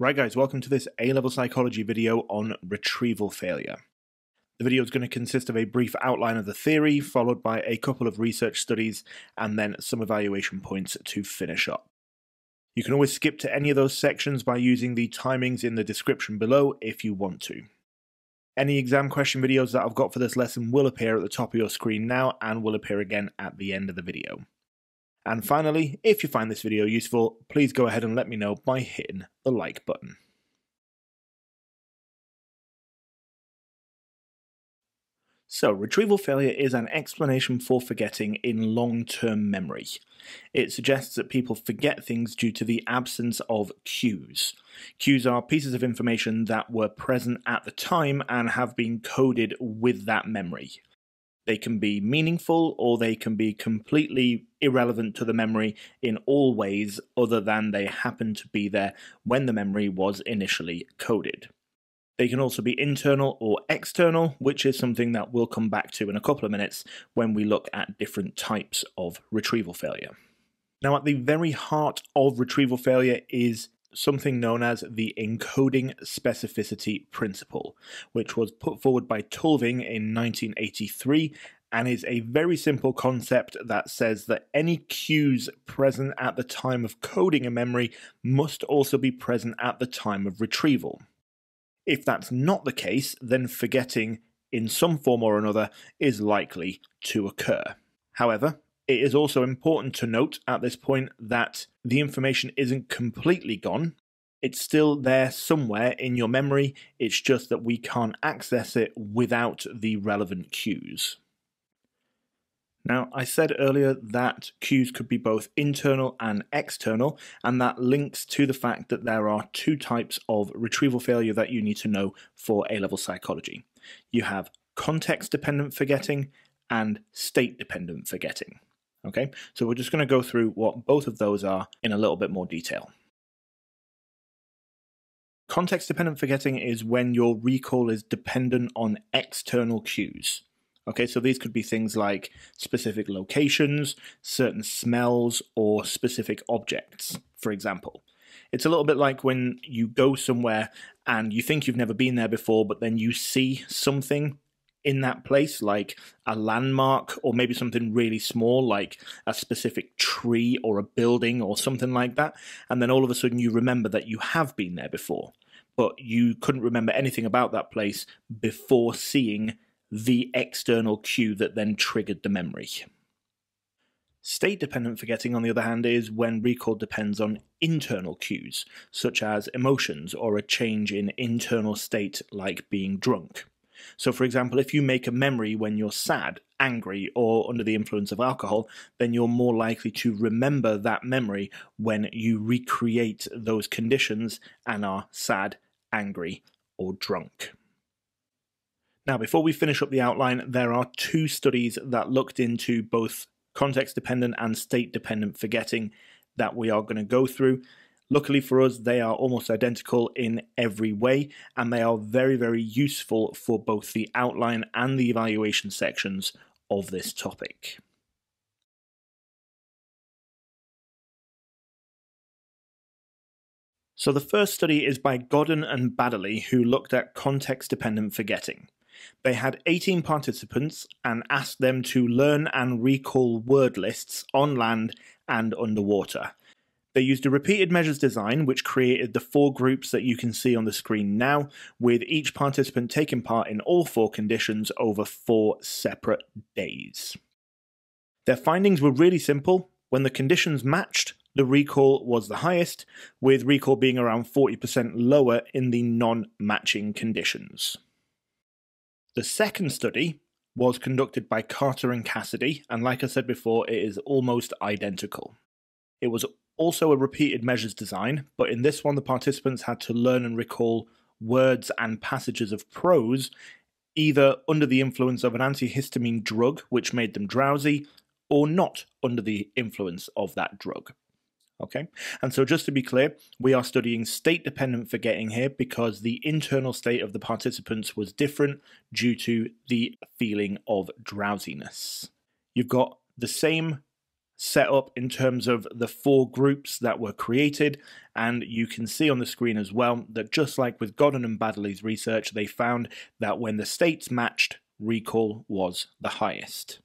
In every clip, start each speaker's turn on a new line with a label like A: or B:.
A: Right guys, welcome to this A-level psychology video on retrieval failure. The video is going to consist of a brief outline of the theory, followed by a couple of research studies, and then some evaluation points to finish up. You can always skip to any of those sections by using the timings in the description below if you want to. Any exam question videos that I've got for this lesson will appear at the top of your screen now and will appear again at the end of the video. And finally, if you find this video useful, please go ahead and let me know by hitting the like button. So, retrieval failure is an explanation for forgetting in long term memory. It suggests that people forget things due to the absence of cues. Cues are pieces of information that were present at the time and have been coded with that memory. They can be meaningful or they can be completely irrelevant to the memory in all ways other than they happen to be there when the memory was initially coded. They can also be internal or external, which is something that we'll come back to in a couple of minutes when we look at different types of retrieval failure. Now, at the very heart of retrieval failure is something known as the encoding specificity principle, which was put forward by Tulving in 1983 and is a very simple concept that says that any cues present at the time of coding a memory must also be present at the time of retrieval. If that's not the case, then forgetting in some form or another is likely to occur. However, it is also important to note at this point that the information isn't completely gone. It's still there somewhere in your memory, it's just that we can't access it without the relevant cues. Now, I said earlier that cues could be both internal and external, and that links to the fact that there are two types of retrieval failure that you need to know for A level psychology. You have context dependent forgetting and state dependent forgetting. Okay, so we're just going to go through what both of those are in a little bit more detail. Context dependent forgetting is when your recall is dependent on external cues. Okay, so these could be things like specific locations, certain smells, or specific objects, for example. It's a little bit like when you go somewhere and you think you've never been there before, but then you see something in that place, like a landmark, or maybe something really small, like a specific tree or a building or something like that. And then all of a sudden you remember that you have been there before, but you couldn't remember anything about that place before seeing the external cue that then triggered the memory. State dependent forgetting, on the other hand, is when recall depends on internal cues, such as emotions or a change in internal state like being drunk. So, for example, if you make a memory when you're sad, angry, or under the influence of alcohol, then you're more likely to remember that memory when you recreate those conditions and are sad, angry, or drunk. Now, before we finish up the outline, there are two studies that looked into both context dependent and state dependent forgetting that we are going to go through. Luckily for us, they are almost identical in every way, and they are very, very useful for both the outline and the evaluation sections of this topic. So the first study is by Godden and Baddeley, who looked at context-dependent forgetting. They had 18 participants and asked them to learn and recall word lists on land and underwater. They used a repeated measures design, which created the four groups that you can see on the screen now, with each participant taking part in all four conditions over four separate days. Their findings were really simple. When the conditions matched, the recall was the highest, with recall being around 40% lower in the non matching conditions. The second study was conducted by Carter and Cassaday, and like I said before, it is almost identical. It was also a repeated measures design, but in this one, the participants had to learn and recall words and passages of prose, either under the influence of an antihistamine drug which made them drowsy, or not under the influence of that drug. Okay, and so just to be clear, we are studying state dependent forgetting here because the internal state of the participants was different due to the feeling of drowsiness. You've got the same set up in terms of the four groups that were created. And you can see on the screen as well that just like with Godden and Baddeley's research, they found that when the states matched, recall was the highest.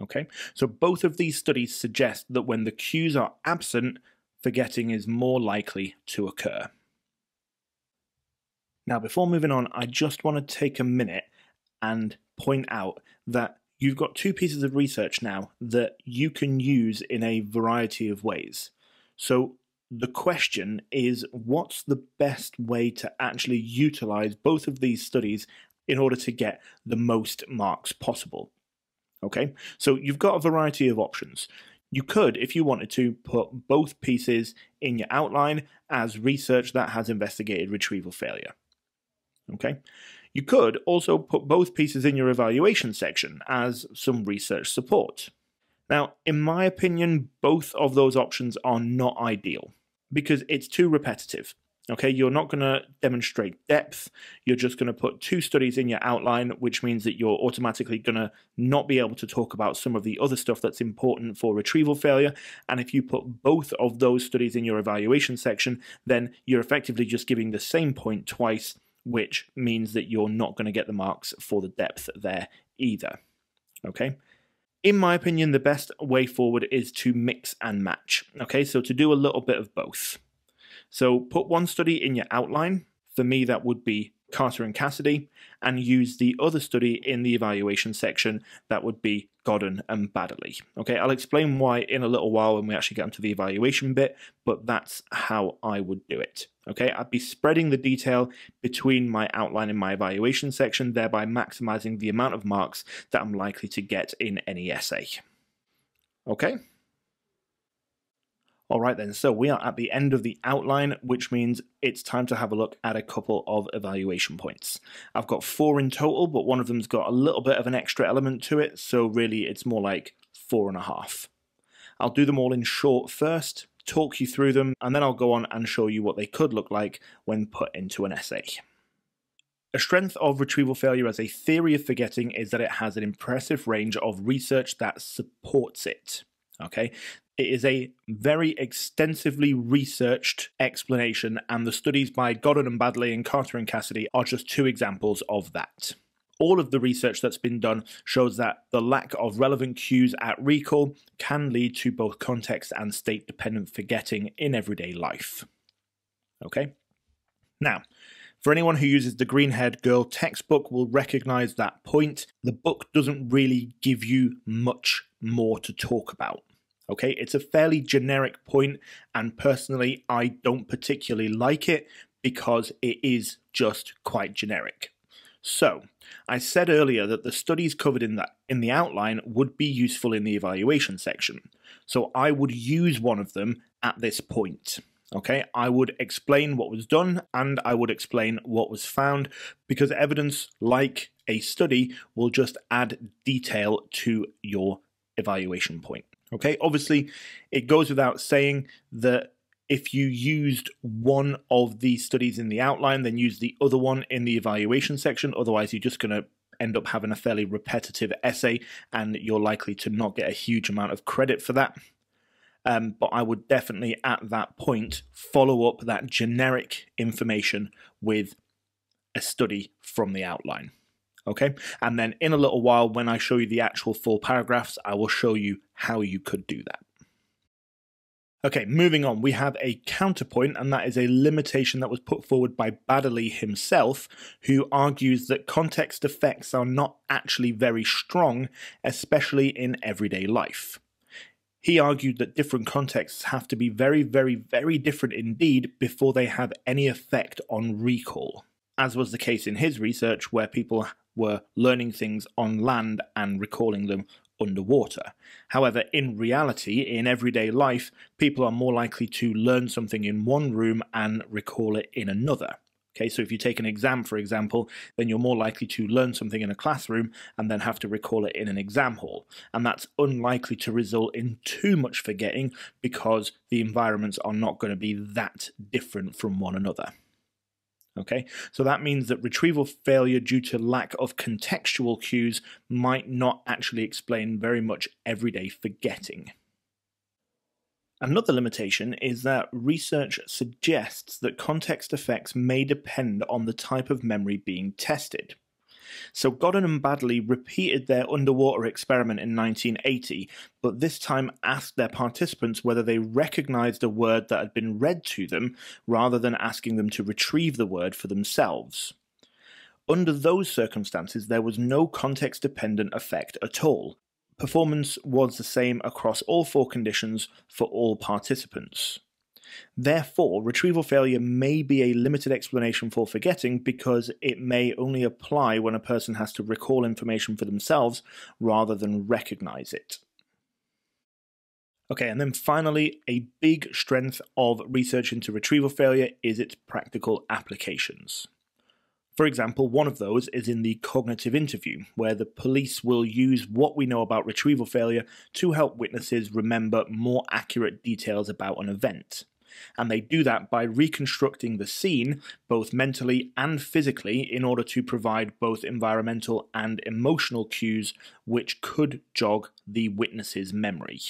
A: Okay, so both of these studies suggest that when the cues are absent, forgetting is more likely to occur. Now, before moving on, I just want to take a minute and point out that you've got two pieces of research now that you can use in a variety of ways. So, the question is what's the best way to actually utilize both of these studies in order to get the most marks possible? Okay, so you've got a variety of options. You could, if you wanted to, put both pieces in your outline as research that has investigated retrieval failure. Okay, you could also put both pieces in your evaluation section as some research support. Now, in my opinion, both of those options are not ideal because it's too repetitive. Okay, you're not going to demonstrate depth. You're just going to put two studies in your outline, which means that you're automatically going to not be able to talk about some of the other stuff that's important for retrieval failure. And if you put both of those studies in your evaluation section, then you're effectively just giving the same point twice which means that you're not going to get the marks for the depth there either. Okay. In my opinion, the best way forward is to mix and match. Okay, so to do a little bit of both. So put one study in your outline. For me, that would be Carter and Cassaday, and use the other study in the evaluation section. That would be Godden and Baddeley. Okay, I'll explain why in a little while when we actually get into the evaluation bit, but that's how I would do it. Okay, I'd be spreading the detail between my outline and my evaluation section, thereby maximizing the amount of marks that I'm likely to get in any essay. Okay. All right, then, so we are at the end of the outline, which means it's time to have a look at a couple of evaluation points. I've got four in total, but one of them's got a little bit of an extra element to it, so really it's more like four and a half. I'll do them all in short first, talk you through them, and then I'll go on and show you what they could look like when put into an essay. A strength of retrieval failure as a theory of forgetting is that it has an impressive range of research that supports it. Okay, it is a very extensively researched explanation, and the studies by Godden and Baddeley and Carter and Cassaday are just two examples of that. All of the research that's been done shows that the lack of relevant cues at recall can lead to both context and state dependent forgetting in everyday life. Okay? Now, for anyone who uses the green haired girl textbook will recognize that point. The book doesn't really give you much more to talk about. Okay, it's a fairly generic point, and personally, I don't particularly like it because it is just quite generic. So, I said earlier that the studies covered in that in the outline would be useful in the evaluation section. So I would use one of them at this point. Okay, I would explain what was done and I would explain what was found because evidence, like a study, will just add detail to your evaluation point. Okay, obviously, it goes without saying that if you used one of these studies in the outline, then use the other one in the evaluation section. Otherwise, you're just going to end up having a fairly repetitive essay and you're likely to not get a huge amount of credit for that. Um, but I would definitely, at that point, follow up that generic information with a study from the outline. Okay, and then in a little while, when I show you the actual full paragraphs, I will show you how you could do that. Okay, moving on, we have a counterpoint, and that is a limitation that was put forward by Baddeley himself, who argues that context effects are not actually very strong, especially in everyday life. He argued that different contexts have to be very, very, very different indeed before they have any effect on recall, as was the case in his research, where people were learning things on land and recalling them underwater. However, in reality, in everyday life, people are more likely to learn something in one room and recall it in another. Okay, so if you take an exam, for example, then you're more likely to learn something in a classroom and then have to recall it in an exam hall. And that's unlikely to result in too much forgetting because the environments are not going to be that different from one another. Okay, so that means that retrieval failure due to lack of contextual cues might not actually explain very much everyday forgetting. Another limitation is that research suggests that context effects may depend on the type of memory being tested. So Godden and Baddeley repeated their underwater experiment in 1980, but this time asked their participants whether they recognized a word that had been read to them rather than asking them to retrieve the word for themselves. Under those circumstances, there was no context dependent effect at all, Performance was the same across all four conditions for all participants. Therefore, retrieval failure may be a limited explanation for forgetting because it may only apply when a person has to recall information for themselves rather than recognize it. Okay, and then finally, a big strength of research into retrieval failure is its practical applications. For example, one of those is in the cognitive interview, where the police will use what we know about retrieval failure to help witnesses remember more accurate details about an event. And they do that by reconstructing the scene, both mentally and physically, in order to provide both environmental and emotional cues which could jog the witness's memory.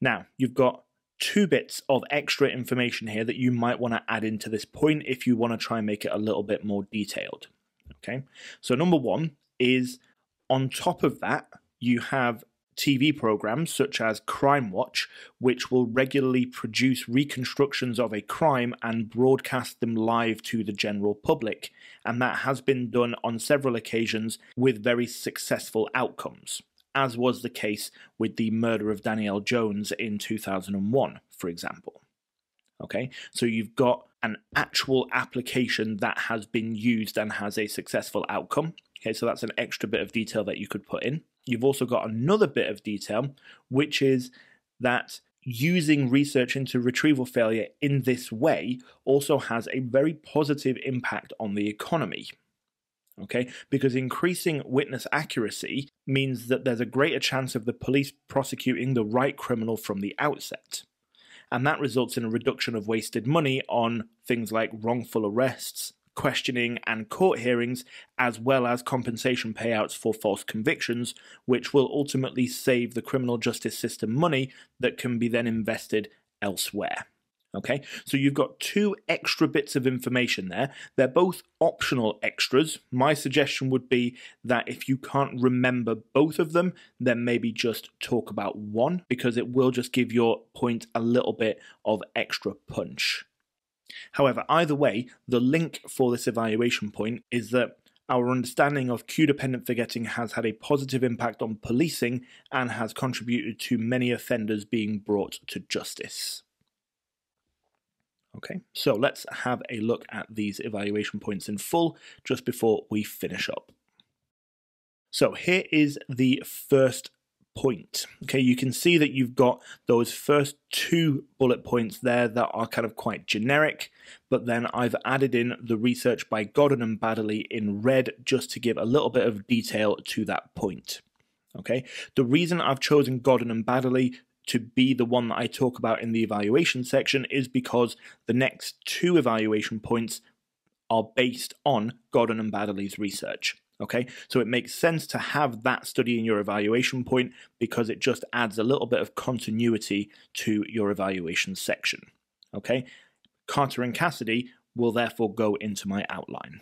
A: Now, you've got two bits of extra information here that you might want to add into this point if you want to try and make it a little bit more detailed. Okay, so number one is on top of that, you have TV programs such as Crime Watch, which will regularly produce reconstructions of a crime and broadcast them live to the general public. And that has been done on several occasions with very successful outcomes as was the case with the murder of Danielle Jones in 2001, for example. Okay, so you've got an actual application that has been used and has a successful outcome. Okay, so that's an extra bit of detail that you could put in. You've also got another bit of detail, which is that using research into retrieval failure in this way also has a very positive impact on the economy okay? Because increasing witness accuracy means that there's a greater chance of the police prosecuting the right criminal from the outset. And that results in a reduction of wasted money on things like wrongful arrests, questioning, and court hearings, as well as compensation payouts for false convictions, which will ultimately save the criminal justice system money that can be then invested elsewhere. Okay, so you've got two extra bits of information there. They're both optional extras. My suggestion would be that if you can't remember both of them, then maybe just talk about one because it will just give your point a little bit of extra punch. However, either way, the link for this evaluation point is that our understanding of cue dependent forgetting has had a positive impact on policing and has contributed to many offenders being brought to justice. Okay, so let's have a look at these evaluation points in full just before we finish up. So here is the first point. Okay, you can see that you've got those first two bullet points there that are kind of quite generic, but then I've added in the research by Godden and Baddeley in red just to give a little bit of detail to that point. Okay, the reason I've chosen Godden and Baddeley to be the one that I talk about in the evaluation section is because the next two evaluation points are based on Godden and Baddeley's research. Okay, so it makes sense to have that study in your evaluation point because it just adds a little bit of continuity to your evaluation section. Okay, Carter and Cassaday will therefore go into my outline.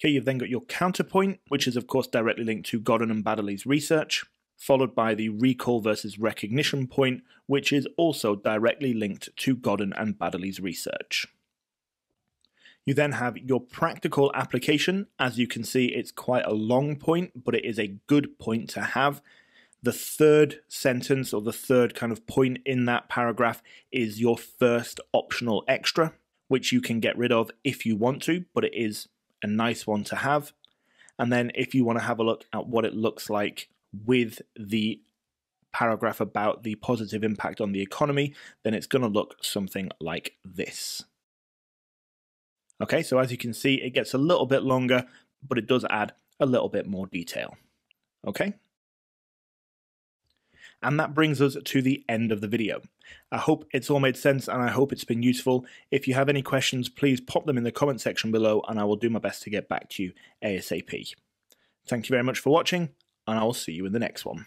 A: Okay, you've then got your counterpoint, which is of course directly linked to Godden and Baddeley's research followed by the recall versus recognition point, which is also directly linked to Godden and Baddeley's research. You then have your practical application. As you can see, it's quite a long point, but it is a good point to have. The third sentence or the third kind of point in that paragraph is your first optional extra, which you can get rid of if you want to, but it is a nice one to have. And then if you want to have a look at what it looks like with the paragraph about the positive impact on the economy, then it's going to look something like this. Okay, so as you can see, it gets a little bit longer, but it does add a little bit more detail. Okay? And that brings us to the end of the video. I hope it's all made sense and I hope it's been useful. If you have any questions, please pop them in the comment section below and I will do my best to get back to you ASAP. Thank you very much for watching and I will see you in the next one.